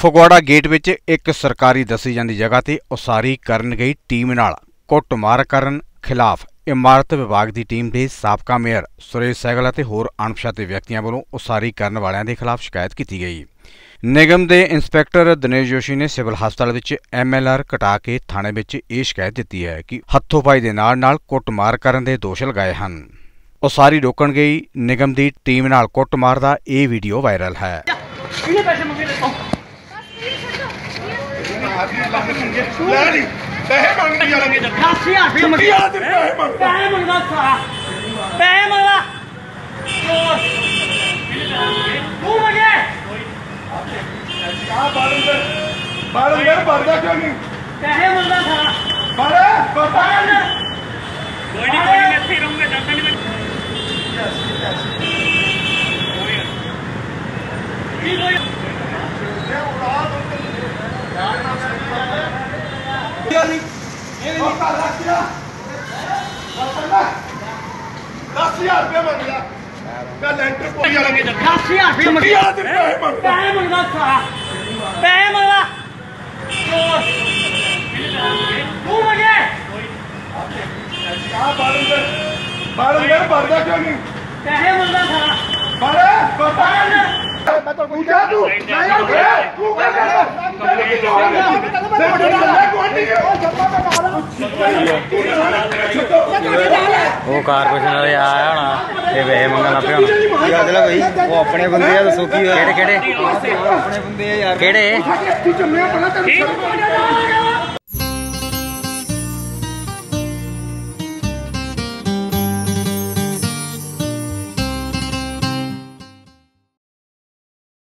Phagwara gate ਵਿੱਚ ਇੱਕ ਸਰਕਾਰੀ ਦੱਸੀ ਜਾਂਦੀ ਜਗ੍ਹਾ ਤੇ ਉਸਾਰੀ ਕਰਨ ਗਈ ਟੀਮ ਨਾਲ ਕੁੱਟਮਾਰ ਕਰਨ ਖਿਲਾਫ ਇਮਾਰਤ ਵਿਭਾਗ ਦੀ ਟੀਮ ਦੇ ਸਾਬਕਾ ਮੇਅਰ ਸੁਰੇਸ਼ ਸੈਗਲ ਅਤੇ ਹੋਰ ਅਣਪਛਾਤੇ ਵਿਅਕਤੀਆਂ ਵੱਲੋਂ ਉਸਾਰੀ ਕਰਨ ਵਾਲਿਆਂ ਦੇ ਖਿਲਾਫ ਸ਼ਿਕਾਇਤ ਕੀਤੀ ਗਈ। ਨਿਗਮ ਦੇ ਇੰਸਪੈਕਟਰ ਦਿਨੇਸ਼ ਜੋਸ਼ੀ ਨੇ ਸਿਵਲ ਹਸਪਤਾਲ ਵਿੱਚ ਐਮਐਲਆਰ ਕਟਾ ਕੇ ਥਾਣੇ ਵਿੱਚ ਇਹ ਸ਼ਿਕਾਇਤ ਦਿੱਤੀ ਹੈ ਕਿ ਹੱਥੋਪਾਈ ਦੇ ਨਾਲ ਨਾਲ ਕੁੱਟਮਾਰ ਕਰਨ ਦੇ ਦੋਸ਼ ਲਗਾਏ ਹਨ। ਉਸਾਰੀ ਰੋਕਣ ਗਈ ਨਿਗਮ ਦੀ ਟੀਮ ਨਾਲ ਕੁੱਟਮਾਰ ਦਾ ਇਹ ਵੀਡੀਓ ਵਾਇਰਲ ਹੈ। ਕਿਹਨੇ ਪੈਸੇ ਮੰਗੇ ਲੈ ਲੈ ਨਹੀਂ ਪੈਸੇ ਮੰਗਦੀ ਆ ਲੰਗੇ 80000 ਰੁਪਏ ਮੰਗੇ ਯਾਰ ਤੇ ਪੈਸੇ ਮੰਗ ਪੈਸੇ ਮੰਗਦਾ ਸਾਰਾ ਪੈਸੇ ਮੰਗਦਾ ਚੋਰ ਤੂੰ ਮੰਗੇ ਆ ਬਾਲੰਦਰ ਬਾਲੰਦਰ ਭਰਦਾ ਕਿਉਂ ਨਹੀਂ ਪੈਸੇ ਮੰਗਦਾ ਸਾਰਾ ਬਾਲੇ ਬਾਲੇ ਕੋਈ ਨਹੀਂ ਕੋਈ ਨਹੀਂ ਇੱਥੇ ਹੀ ਰਹੂੰਗਾ ਜਦ ਤੱਕ ਕੀ दस हज़ार रुपया मंग लिया मैं लेंटर को दस हज़ार रुपया पैसे मंगदा सारा पैसे मंगदा तू मंगे बारह हज़ार भरदा क्यों नहीं। पैसे मंगदा सारा बारह बारह मैं तो पूछा तू मैं तो तू क्या कर रहा है? ਉਹ ਕਾਰਪੋਰੇਸ਼ਨ ਵਾਲੇ ਆਇਆ ਹੋਣਾ ਤੇ ਵੇ ਮੰਗਣ ਲੱਗ ਪਿਆ ਹੋਣਾ। ਕੋਈ ਉਹ ਆਪਣੇ ਬੰਦੇ ਆ ਦੱਸੋ ਕੀ ਹੋਇਆ? ਕਿਹੜੇ ਕਿਹੜੇ? ਆਪਣੇ ਬੰਦੇ ਆ ਯਾਰ। ਕਿਹੜੇ?